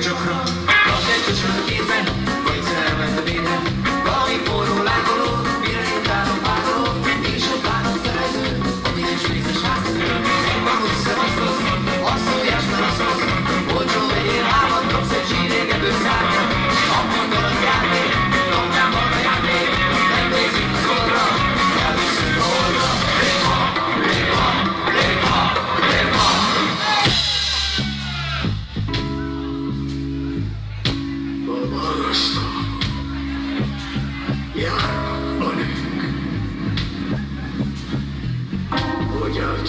chocolate.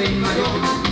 de invasión.